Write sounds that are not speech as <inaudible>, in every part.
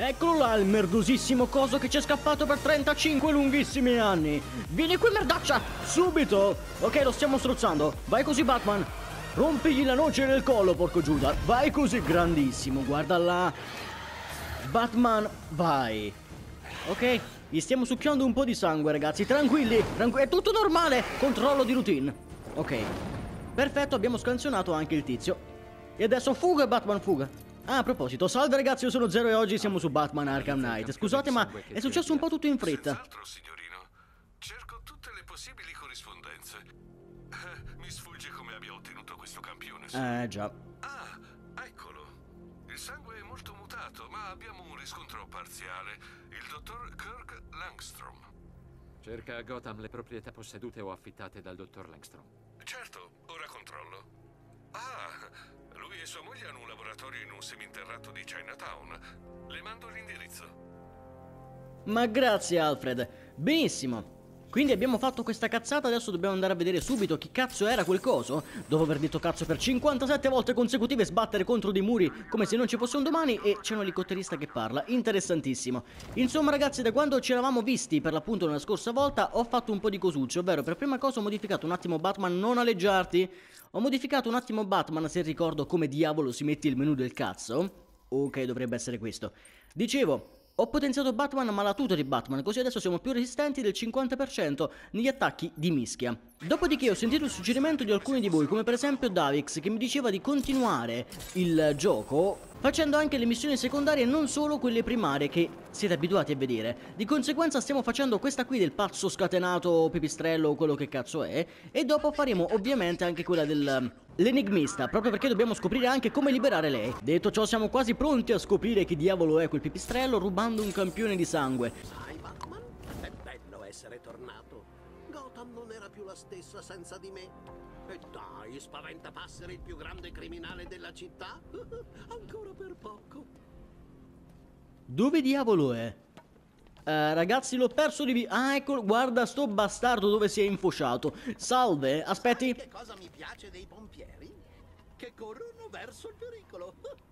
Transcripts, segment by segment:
Eccolo là il merdosissimo coso che ci è scappato per 35 lunghissimi anni. Vieni qui merdaccia, subito. Ok, lo stiamo strozzando. Vai così Batman. Rompigli la noce nel collo, porco Giuda. Vai così, grandissimo. Guarda là. Batman, vai. Ok, gli stiamo succhiando un po' di sangue, ragazzi. Tranquilli, tranqu è tutto normale. Controllo di routine. Ok. Perfetto, abbiamo scansionato anche il tizio. E adesso fuga, Batman, fuga. Ah, a proposito, salve ragazzi, io sono Zero e oggi siamo su Batman Arkham Knight. Scusate, ma è successo un po' tutto in fretta. Senz'altro, signorino. Cerco tutte le possibili corrispondenze. Eh, mi sfugge come abbia ottenuto questo campione. Eh, già. Ah, eccolo. Il sangue è molto mutato, ma abbiamo un riscontro parziale. Il dottor Kirk Langstrom. Cerca a Gotham le proprietà possedute o affittate dal dottor Langstrom. Certo, ora controllo. Ah, e sua moglie hanno un laboratorio in un seminterrato di Chinatown. Le mando l'indirizzo. Ma grazie Alfred. Benissimo. Quindi abbiamo fatto questa cazzata, adesso dobbiamo andare a vedere subito chi cazzo era quel coso. Dopo aver detto cazzo per 57 volte consecutive sbattere contro dei muri come se non ci fosse un domani e c'è un elicotterista che parla. Interessantissimo. Insomma ragazzi, da quando ci eravamo visti per l'appunto nella scorsa volta ho fatto un po' di cosuccio, ovvero per prima cosa ho modificato un attimo Batman, non aleggiarti. Ho modificato un attimo Batman se ricordo come diavolo si mette il menu del cazzo. Ok, dovrebbe essere questo. Dicevo, ho potenziato Batman ma la tuta di Batman, così adesso siamo più resistenti del 50% negli attacchi di mischia. Dopodiché ho sentito il suggerimento di alcuni di voi, come per esempio Davix, che mi diceva di continuare il gioco facendo anche le missioni secondarie e non solo quelle primarie che siete abituati a vedere. Di conseguenza stiamo facendo questa qui del pazzo scatenato pipistrello o quello che cazzo è e dopo faremo ovviamente anche quella del l'enigmista, proprio perché dobbiamo scoprire anche come liberare lei. Detto ciò siamo quasi pronti a scoprire chi diavolo è quel pipistrello rubando un campione di sangue. Sai, Batman? È bello essere tornato. Gotham non era più la stessa senza di me. E dai, spaventapassere il più grande criminale della città? <laughs> Ancora per poco. Dove diavolo è? Eh, ragazzi l'ho perso di vista. Ah ecco, guarda sto bastardo dove si è infosciato. Salve, aspetti. Che cosa mi piace dei pompieri? Che corrono verso il pericolo. <laughs>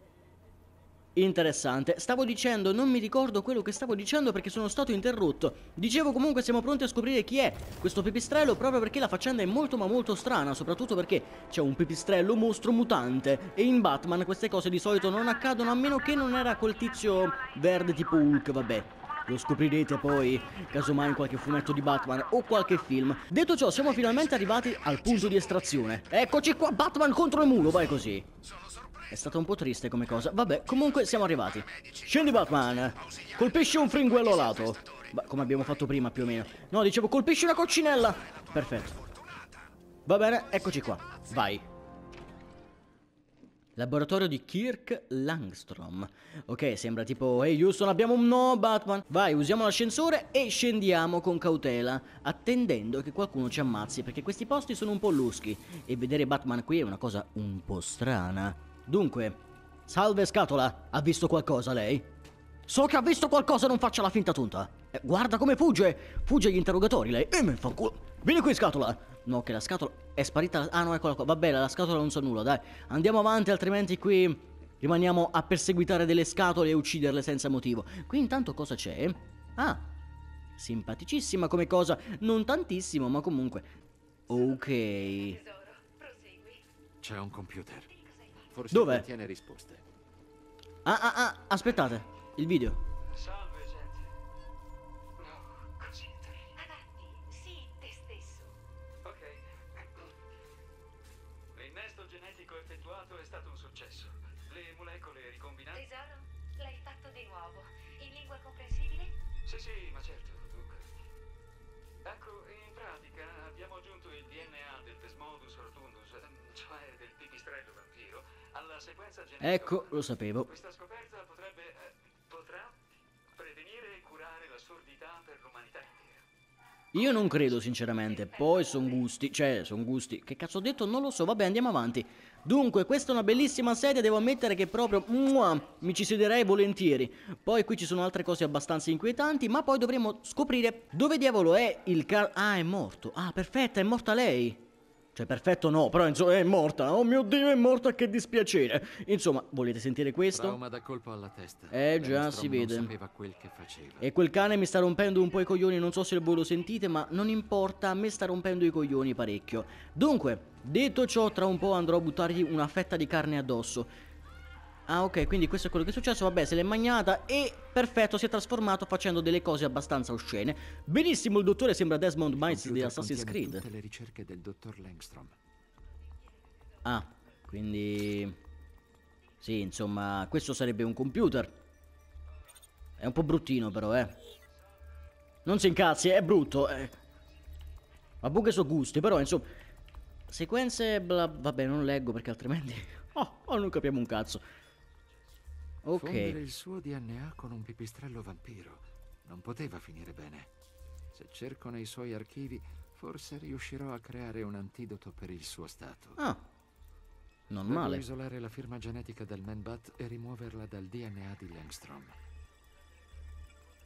Interessante. Stavo dicendo, non mi ricordo quello che stavo dicendo perché sono stato interrotto. Dicevo comunque siamo pronti a scoprire chi è questo pipistrello proprio perché la faccenda è molto ma molto strana, soprattutto perché c'è un pipistrello mostro mutante e in Batman queste cose di solito non accadono a meno che non era quel tizio verde tipo Hulk, vabbè. Lo scoprirete poi, casomai in qualche fumetto di Batman o qualche film. Detto ciò, siamo finalmente arrivati al punto di estrazione. Eccoci qua, Batman contro il muro, vai così. È stata un po' triste come cosa. Vabbè, comunque siamo arrivati. Scendi Batman. Colpisci un fringuello alato. Beh, come abbiamo fatto prima più o meno. No, dicevo colpisci una coccinella. Perfetto. Va bene, eccoci qua. Vai. Laboratorio di Kirk Langstrom. Ok, sembra tipo, ehi Houston abbiamo un no Batman. Vai, usiamo l'ascensore e scendiamo con cautela, attendendo che qualcuno ci ammazzi, perché questi posti sono un po' luschi. E vedere Batman qui è una cosa un po' strana. Dunque, salve scatola, ha visto qualcosa lei? So che ha visto qualcosa, non faccia la finta tonta. Eh, guarda come fugge! Fugge agli interrogatori lei. E me fa culo. Vieni qui scatola. No, che la scatola è sparita. Ah no, eccola qua. Va bene, la scatola non sa nulla, dai. Andiamo avanti, altrimenti qui rimaniamo a perseguitare delle scatole e ucciderle senza motivo. Qui intanto cosa c'è? Ah, simpaticissima come cosa. Non tantissimo, ma comunque. Ok. Tesoro, prosegui. C'è un computer. Forse Dove? contiene risposte. Ah, ah, ah, aspettate. Il video. Salve, gente. No, così. Avanti, sì, te stesso. Ok. L'innesto genetico effettuato è stato un successo. Le molecole ricombinate... Tesoro, l'hai fatto di nuovo. In lingua comprensibile? Sì, sì, ma certo, dunque. Ecco, in pratica abbiamo aggiunto il DNA del Desmodus rotundus, ehm, cioè del pipistrello Ecco, lo sapevo. Questa scoperta potrebbe... eh, potrà prevenire e curare la sordità per l'umanità intera. Io non credo sinceramente, poi son gusti, cioè son gusti, che cazzo ho detto non lo so, vabbè andiamo avanti. Dunque, questa è una bellissima sedia, devo ammettere che proprio mua, mi ci siederei volentieri. Poi qui ci sono altre cose abbastanza inquietanti, ma poi dovremo scoprire dove diavolo è il car... Ah, è morto. Ah, perfetta, è morta lei. Cioè, perfetto no, però insomma è morta. Oh mio Dio, è morta, che dispiacere. Insomma, volete sentire questo? Trauma da colpo alla testa. Eh, già, si vede. Quel. E quel cane mi sta rompendo un po' i coglioni, non so se voi lo sentite, ma non importa, a me sta rompendo i coglioni parecchio. Dunque, detto ciò, tra un po' andrò a buttargli una fetta di carne addosso. Ah ok, quindi questo è quello che è successo, vabbè se l'è magnata e perfetto, si è trasformato facendo delle cose abbastanza oscene. Benissimo, il dottore sembra Desmond Miles di Assassin's Creed. Tutte le ricerche del dottor Langstrom. Ah, quindi... Sì, insomma, questo sarebbe un computer. È un po' bruttino però, eh. Non si incazzi, è brutto, eh. Ma buche so gusti, però insomma... Sequenze, bla... Vabbè, non leggo perché altrimenti... <laughs> Oh, oh, non capiamo un cazzo. Ok. Fondere il suo DNA con un pipistrello vampiro non poteva finire bene. Se cerco nei suoi archivi, forse riuscirò a creare un antidoto per il suo stato. Ah. Non Devo male. isolare la firma genetica del Manbat e rimuoverla dal DNA di Langstrom.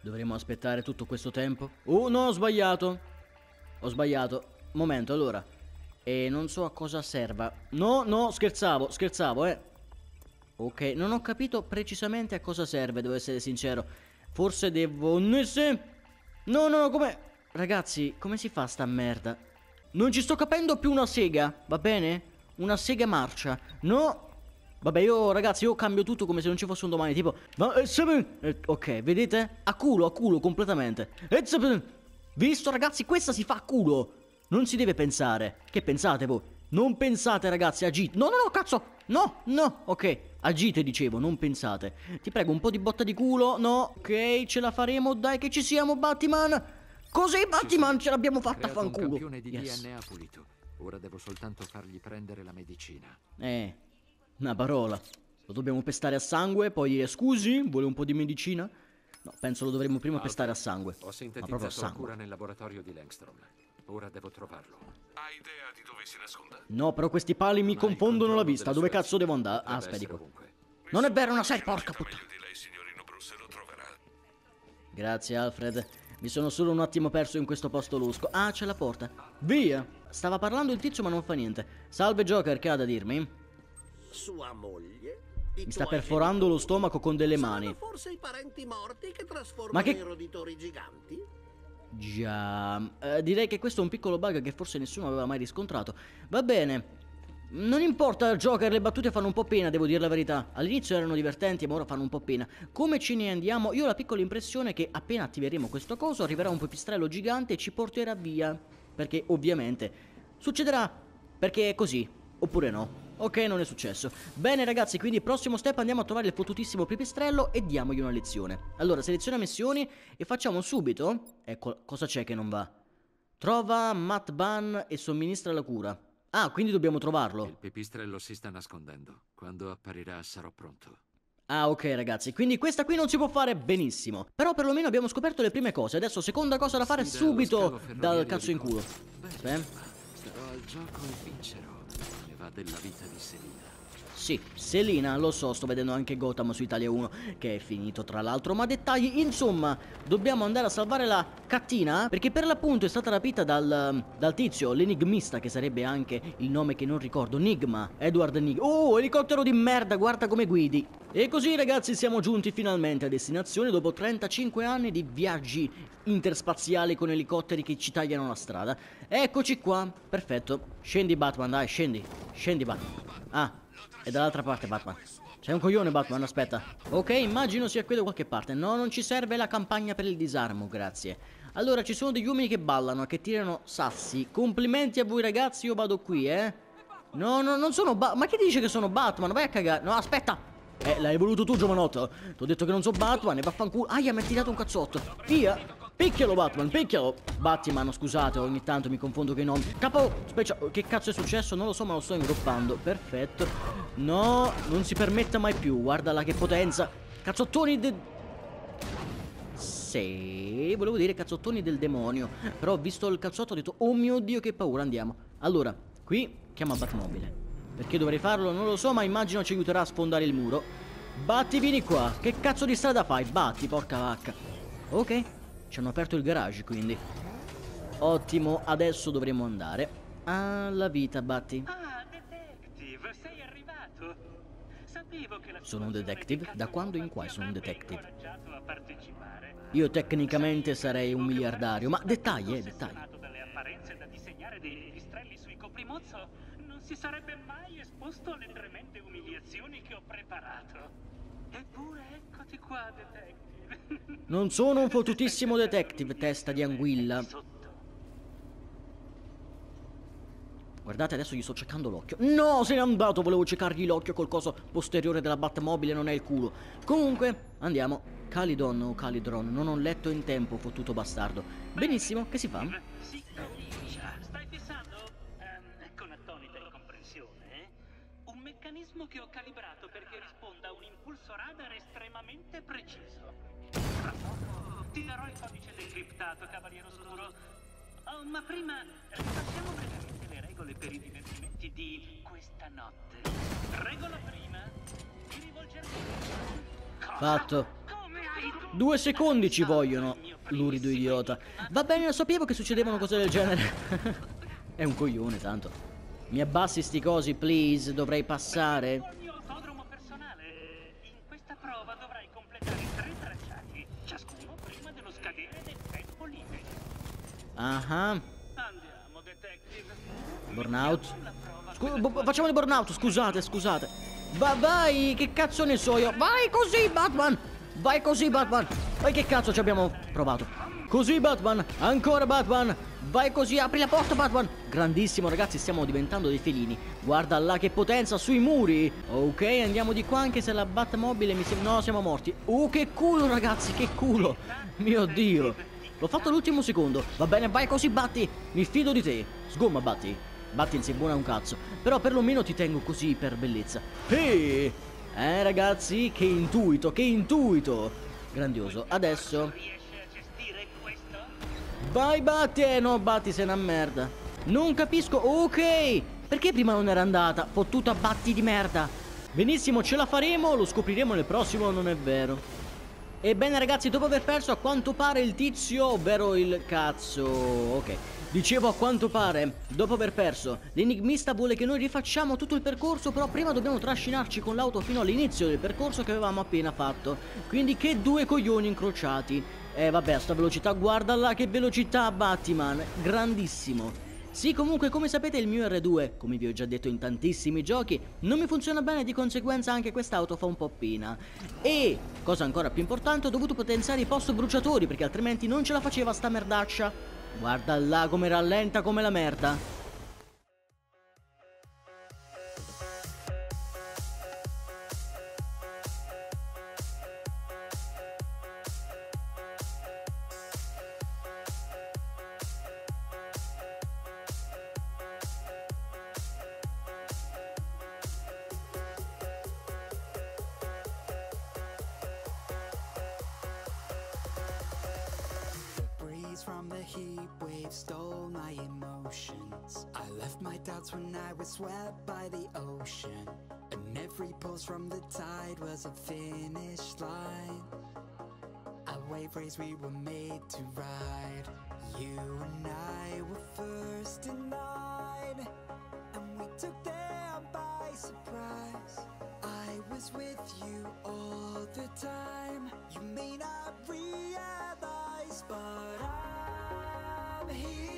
Dovremmo aspettare tutto questo tempo? Oh no, ho sbagliato. Ho sbagliato. Momento, allora. E non so a cosa serva. No, no, scherzavo, scherzavo, eh. Ok, non ho capito precisamente a cosa serve, devo essere sincero. Forse devo... No, no, come... Ragazzi, come si fa sta merda? Non ci sto capendo più una sega, va bene? Una sega marcia. No... Vabbè, io ragazzi, io cambio tutto come se non ci fosse un domani, tipo... Eh, eh, ok, vedete? A culo, a culo, completamente. Visto ragazzi, questa si fa a culo. Non si deve pensare. Che pensate voi? Non pensate ragazzi, agite. No, no, no, cazzo. No, no, ok. Agite, dicevo, non pensate. Ti prego, un po' di botta di culo. No, ok, ce la faremo. Dai che ci siamo, Batman. Così, Batman, ce l'abbiamo fatta un fanculo. campione di Yes. DNA pulito. Ora devo soltanto fargli prendere la medicina. Eh, una parola. Lo dobbiamo pestare a sangue, poi dire scusi, vuole un po' di medicina? No, penso lo dovremmo prima pestare a sangue. Ho Ma proprio a sintetizzato la sangue. cura nel laboratorio di Langstrom. Ora devo trovarlo. Hai idea di dove si nasconda? No, però questi pali mi confondono la vista. Dove cazzo devo andare? Ah, qua. ovunque. Non è vero, una sei, porca puttana. Grazie, Alfred. Mi sono solo un attimo perso in questo posto lusco. Ah, c'è la porta. Via! Stava parlando il tizio, ma non fa niente. Salve, Joker, che ha da dirmi? Sua moglie. Mi sta perforando lo stomaco con delle mani. forse i parenti morti che trasformano Ma che- i roditori giganti? Già, eh, direi che questo è un piccolo bug che forse nessuno aveva mai riscontrato. Va bene. Non importa, Joker, le battute fanno un po' pena, devo dire la verità. All'inizio erano divertenti, ma ora fanno un po' pena. Come ce ne andiamo? Io ho la piccola impressione che appena attiveremo questo coso arriverà un pipistrello gigante e ci porterà via. Perché ovviamente succederà. Perché è così. Oppure no. Ok, non è successo. Bene ragazzi, quindi prossimo step andiamo a trovare il fottutissimo pipistrello e diamogli una lezione. Allora, seleziona missioni e facciamo subito... Ecco, cosa c'è che non va? Trova Matt Ban e somministra la cura. Ah, quindi dobbiamo trovarlo. Il pipistrello si sta nascondendo. Quando apparirà sarò pronto. Ah, ok ragazzi, quindi questa qui non si può fare benissimo. Però perlomeno abbiamo scoperto le prime cose. Adesso seconda cosa da fare Sfida subito dal cazzo in culo. Aspetta. ma starò al gioco e vincerò. Della vita di Selina. Sì, Selina, lo so, sto vedendo anche Gotham su Italia 1, che è finito tra l'altro, ma dettagli, insomma, dobbiamo andare a salvare la cattina, perché per l'appunto è stata rapita dal, dal tizio, l'enigmista, che sarebbe anche il nome che non ricordo, Nigma, Edward Nigma. Oh, elicottero di merda, guarda come guidi. E così ragazzi siamo giunti finalmente a destinazione dopo 35 anni di viaggi interspaziali con elicotteri che ci tagliano la strada. Eccoci qua, perfetto. Scendi Batman, dai, scendi. Scendi Batman. Ah, è dall'altra parte Batman. C'è un coglione Batman, aspetta. Ok, immagino sia qui da qualche parte. No, non ci serve la campagna per il disarmo, grazie. Allora, ci sono degli uomini che ballano, che tirano sassi. Complimenti a voi ragazzi, io vado qui, eh. No, no, non sono Batman. Ma chi dice che sono Batman? Vai a cagare. No, aspetta. Eh, l'hai voluto tu, giovanotto. Ti ho detto che non so Batman e vaffanculo. Aia, mi ha tirato un cazzotto. Via. Picchialo, Batman, picchialo. Batman, scusate, ogni tanto mi confondo con i nomi. Capo, specia... Che cazzo è successo? Non lo so, ma lo sto ingroppando. Perfetto. No, non si permetta mai più. Guardala che potenza. Cazzottoni de... Sì, volevo dire cazzottoni del demonio. Però ho visto il cazzotto ho detto, oh mio dio che paura, andiamo. Allora, qui chiama Batmobile. Perché dovrei farlo? Non lo so, ma immagino ci aiuterà a sfondare il muro. Batti, vieni qua. Che cazzo di strada fai? Batti, porca vacca. Ok, ci hanno aperto il garage, quindi. Ottimo, adesso dovremo andare. alla vita, Batti. Ah, detective, sei arrivato. Sapevo che la Sono un detective? Da quando in qua sono un detective? Io tecnicamente sarei un miliardario, ma dettagli, eh, dettagli. Ossessionato dalle apparenze da disegnare dei pipistrelli sui coprimozzo, non si sarebbe mai esposto alle tremende umiliazioni che ho preparato. Eppure eccoti qua, detective. Non sono un fottutissimo detective, testa di anguilla. Guardate, adesso gli sto cercando l'occhio. No, se n'è andato, volevo cercargli l'occhio col coso posteriore della Batmobile, non è il culo. Comunque, andiamo. Calidon o Calidron, non ho letto in tempo, fottuto bastardo. Benissimo, che si fa? Comincia. Stai fissando, ehm, con attonita incomprensione, eh? un meccanismo che ho calibrato perché risponda a un impulso radar estremamente preciso. Tra poco ti darò il codice decriptato, cavaliere oscuro. Oh, ma prima passiamo brevemente le regole per i divertimenti di questa notte. Regola prima, ti rivolgerti Cosa? Fatto. Due secondi ci vogliono, lurido idiota. Va bene, lo sapevo che succedevano cose del genere. <laughs> è un coglione, tanto. Mi abbassi sti cosi, please, dovrei passare. Ah, Andiamo, detective. burnout. Scu- facciamo il burnout, scusate, scusate. Va vai, che cazzo ne so io? Vai così, Batman! Vai così, Batman! Vai che cazzo ci abbiamo provato? Così, Batman! Ancora, Batman! Vai così, apri la porta, Batman! Grandissimo, ragazzi, stiamo diventando dei felini. Guarda là che potenza sui muri! Ok, andiamo di qua, anche se la Batmobile mi sembra... No, siamo morti. Oh, che culo, ragazzi, che culo! Mio Dio! L'ho fatto all'ultimo secondo. Va bene, vai così, Batti! Mi fido di te. Sgomma, Batti. Batti sei buona un cazzo. Però perlomeno ti tengo così per bellezza. Ehi! Eh, ragazzi, che intuito, che intuito! Grandioso. Adesso... Vai, Batti! Eh, no, Batti, sei una merda. Non capisco... Ok! Perché prima non era andata? Fottuta Batti di merda. Benissimo, ce la faremo, lo scopriremo nel prossimo, non è vero. Ebbene ragazzi, dopo aver perso a quanto pare il tizio, ovvero il cazzo... Ok. Dicevo a quanto pare, dopo aver perso, l'enigmista vuole che noi rifacciamo tutto il percorso, però prima dobbiamo trascinarci con l'auto fino all'inizio del percorso che avevamo appena fatto. Quindi che due coglioni incrociati. Eh vabbè, sta velocità, guarda là che velocità Batman, grandissimo. Sì, comunque, come sapete, il mio R2, come vi ho già detto in tantissimi giochi, non mi funziona bene, di conseguenza anche quest'auto fa un po' pena. E, cosa ancora più importante, ho dovuto potenziare i post bruciatori, perché altrimenti non ce la faceva sta merdaccia. Guarda là come rallenta come la merda. Heat wave stole my emotions. I left my doubts when I was swept by the ocean. And every pulse from the tide was a finish line. A wave race we were made to ride. You and I were first in line. And we took them by surprise. I was with you all the time. You may not realize, but here.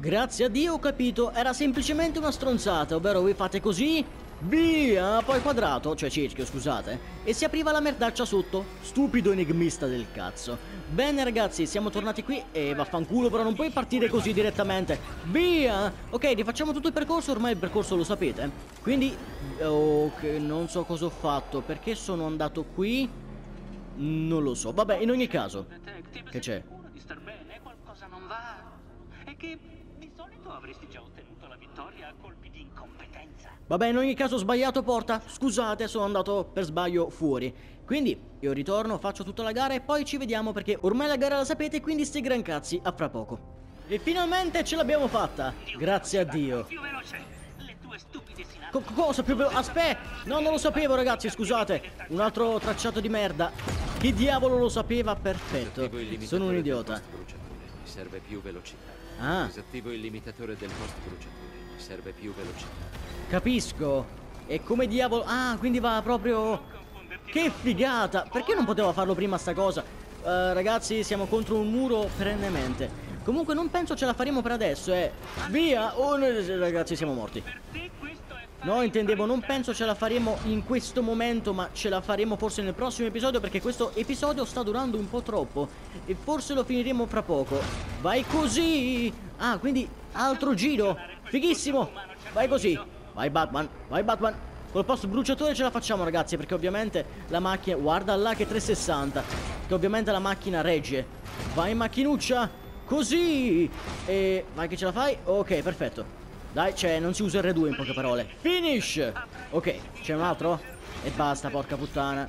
Grazie a Dio ho capito, era semplicemente una stronzata, ovvero voi fate così Via, poi quadrato, cioè cerchio, scusate, e si apriva la merdaccia sotto. Stupido enigmista del cazzo. Bene ragazzi, siamo tornati qui e vaffanculo, però non puoi partire così direttamente. Via! Ok, rifacciamo tutto il percorso, ormai il percorso lo sapete. Quindi, ok, non so cosa ho fatto, perché sono andato qui? Non lo so, vabbè, in ogni caso. Che c'è? di star bene? Qualcosa non va? È che avresti già ottenuto la vittoria a colpi di incompetenza. Vabbè, in ogni caso ho sbagliato porta. Scusate, sono andato per sbaglio fuori. Quindi io ritorno, faccio tutta la gara e poi ci vediamo perché ormai la gara la sapete, quindi sti gran cazzi a fra poco. E finalmente ce l'abbiamo fatta. Grazie a Dio. Più veloce! Le tue stupide sinapsi. Co- cosa più veloce? Aspetta! No, non lo sapevo, ragazzi, scusate. Un altro tracciato di merda. Chi diavolo lo sapeva? Perfetto. Sono un idiota. Mi serve più velocità. Ah. Disattivo il limitatore del post bruciatore. Mi serve più velocità. Capisco. E come diavolo... Ah, quindi va proprio... Che figata! Perché non poteva farlo prima sta cosa? Eh, ragazzi, siamo contro un muro perennemente. Comunque non penso ce la faremo per adesso, eh. Via! Oh, noi- ragazzi, siamo morti. No, intendevo, non penso ce la faremo in questo momento, ma ce la faremo forse nel prossimo episodio perché questo episodio sta durando un po' troppo e forse lo finiremo fra poco. Vai così! Ah, quindi altro giro! Fighissimo! Vai così! Vai Batman, vai Batman! Col post bruciatore ce la facciamo ragazzi perché ovviamente la macchina... Guarda là che 360! Che ovviamente la macchina regge. Vai macchinuccia! Così! E... Vai che ce la fai? Ok, perfetto. Dai, cioè, non si usa R2 in poche parole. Finish! Ok, c'è un altro? E basta, porca puttana.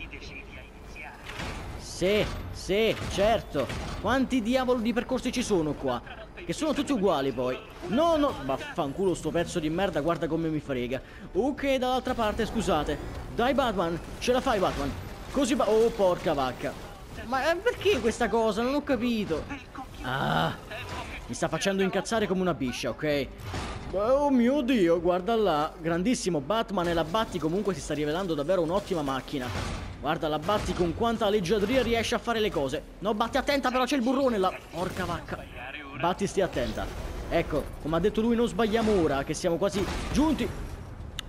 Sì, sì, certo. Quanti diavolo di percorsi ci sono qua? Che sono tutti uguali poi. No, no, vaffanculo sto pezzo di merda, guarda come mi frega. Ok, dall'altra parte, scusate. Dai Batman, ce la fai Batman. Così va... Oh, porca vacca. Ma eh, perché questa cosa? Non ho capito. Ah, mi sta facendo incazzare come una biscia, ok? Oh mio dio, guarda là. Grandissimo Batman e la Batti comunque si sta rivelando davvero un'ottima macchina. Guarda la Batti con quanta leggiadria riesce a fare le cose. No, Batti attenta però c'è il burrone là. Porca vacca. Batti stia attenta. Ecco, come ha detto lui non sbagliamo ora che siamo quasi giunti.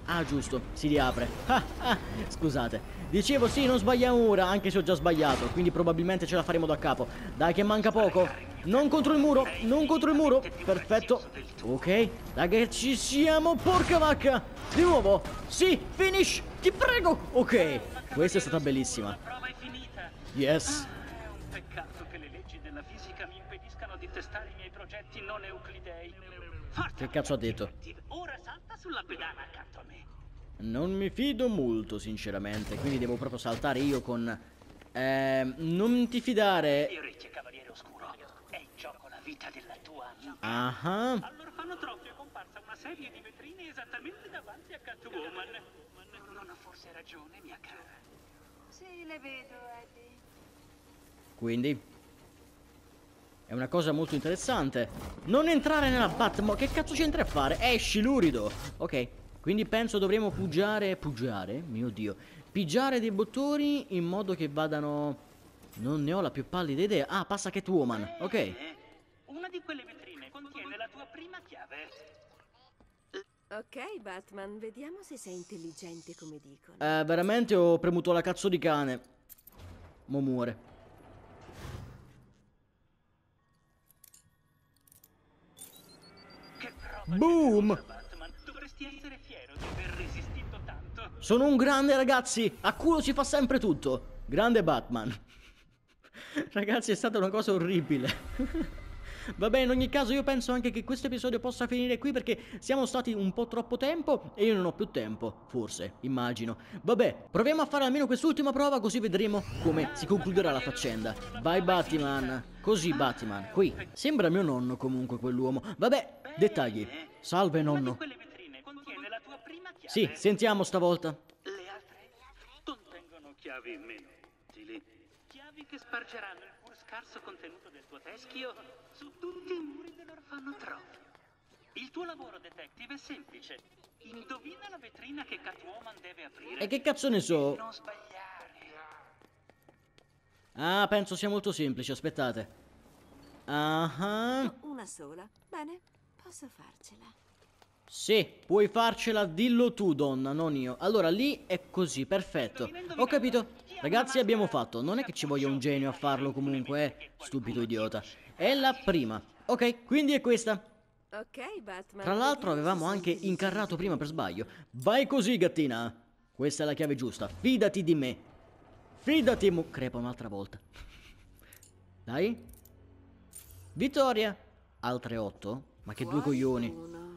Ah, giusto, si riapre. <laughs> Ah, ah, scusate. Dicevo sì, non sbagliamo ora, anche se ho già sbagliato, quindi probabilmente ce la faremo da capo. Dai che manca poco. Non contro il muro, non contro il muro. Perfetto. Ok, dai che ci siamo, porca vacca. Di nuovo. Sì, finish, ti prego. Ok, questa è stata bellissima. Yes. Peccato che le leggi della fisica mi impediscano di testare i miei progetti non euclidei. Forza, Che cazzo ha detto? Ora salta sulla pedana accanto a me. Non mi fido molto, sinceramente, quindi devo proprio saltare io con... Ehm, non ti fidare... Io cavaliere oscuro. È in gioco la vita della tua amica. Ah, All'orfanotrofio è comparsa una serie di vetrine esattamente davanti a Catwoman. Non ho forse ragione, mia cara. Sì, le vedo, Eddie. quindi... È una cosa molto interessante. Non entrare nella Batmo... Che cazzo c'entra a fare? Esci, lurido! Ok, quindi penso dovremo puggiare... Puggiare? Mio Dio. Pigiare dei bottoni in modo che vadano... Non ne ho la più pallida idea. Ah, passa Catwoman. Ok. Eh, Una di quelle vetrine contiene la tua prima chiave. Ok, Batman, vediamo se sei intelligente come dicono. Eh, veramente ho premuto la cazzo di cane. Mo muore. Boom! Dovresti essere fiero di aver resistito tanto. Sono un grande ragazzi, a culo si fa sempre tutto. Grande Batman. <laughs> ragazzi, è stata una cosa orribile. <laughs> Vabbè, in ogni caso io penso anche che questo episodio possa finire qui perché siamo stati un po' troppo tempo e io non ho più tempo, forse, immagino. Vabbè, proviamo a fare almeno quest'ultima prova così vedremo come si concluderà la faccenda. Vai Batman, così Batman, qui. Sembra mio nonno comunque quell'uomo. Vabbè, dettagli. Salve nonno. quelle vetrine contiene la tua prima chiave. Sì, sentiamo stavolta. Le altre contengono chiavi meno utili. Chiavi che spargeranno il pur scarso contenuto del tuo teschio su tutti i muri dell'orfanotrofio. Il tuo lavoro, detective, è semplice. Indovina la vetrina che Catwoman deve aprire. E che cazzo ne so? Non sbagliare. Ah, penso sia molto semplice, aspettate. Ah, Oh, una sola. Bene, posso farcela. Sì, puoi farcela, dillo tu, donna, non io. Allora, lì è così, perfetto. Ho capito. Ragazzi, abbiamo fatto. Non è che ci voglia un genio a farlo comunque, eh. Stupido idiota. È la prima. Ok, quindi è questa. Ok, Batman. Tra l'altro avevamo anche sei incarrato prima per sbaglio. Vai così, gattina. Questa è la chiave giusta. Fidati di me. Fidati, mu... Crepa un'altra volta. Dai. Vittoria. Altre otto? Ma che due coglioni.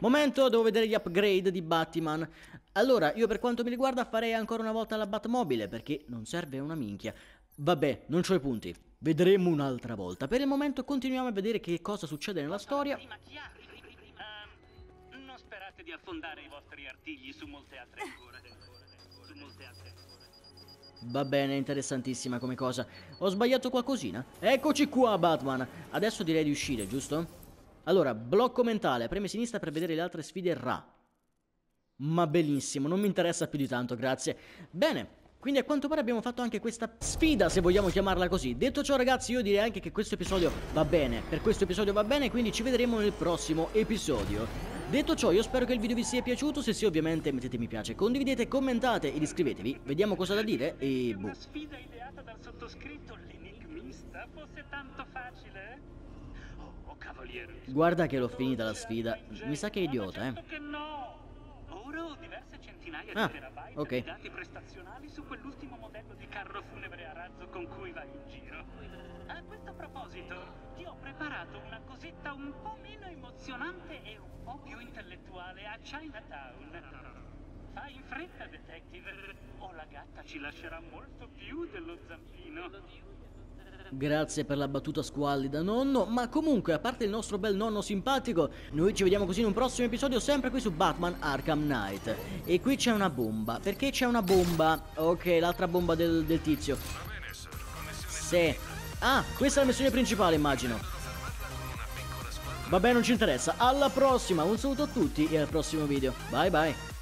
Momento, devo vedere gli upgrade di Batman. Allora, io per quanto mi riguarda farei ancora una volta la Batmobile, perché non serve una minchia. Vabbè, non c'ho i punti. Vedremo un'altra volta. Per il momento continuiamo a vedere che cosa succede nella storia. prima. Ehm, non sperate di affondare i vostri artigli su molte altre ancora. Su molte altre ancora. Va bene, interessantissima come cosa. Ho sbagliato qualcosina? Eccoci qua, Batman. Adesso direi di uscire, giusto? Allora, blocco mentale, premi sinistra per vedere le altre sfide Ra. Ma benissimo, non mi interessa più di tanto, grazie. Bene, quindi a quanto pare abbiamo fatto anche questa sfida, se vogliamo chiamarla così. Detto ciò, ragazzi, io direi anche che questo episodio va bene. Per questo episodio va bene, quindi ci vedremo nel prossimo episodio. Detto ciò, io spero che il video vi sia piaciuto. Se sì, ovviamente mettete mi piace, condividete, commentate ed iscrivetevi. Vediamo cosa da dire e boh. Una sfida ideata dal sottoscritto, l'enigmista, fosse tanto facile? Guarda che l'ho finita la sfida. Mi sa che è idiota, eh. certo Ah, di terabyte ok. di dati prestazionali su quell'ultimo modello di carro funebre a razzo con cui vai in giro. A questo proposito, ti ho preparato una cosetta un po' meno emozionante e un po' più intellettuale a Chinatown. Fai in fretta, detective, o la gatta ci lascerà molto più dello zampino. Grazie per la battuta squallida, nonno. Ma comunque, a parte il nostro bel nonno simpatico, noi ci vediamo così in un prossimo episodio, sempre qui su Batman Arkham Knight. E qui c'è una bomba. Perché c'è una bomba? Ok, l'altra bomba del, del tizio. Sì. Ah, questa è la missione principale, immagino. Vabbè, non ci interessa. Alla prossima. Un saluto a tutti e al prossimo video. Bye bye.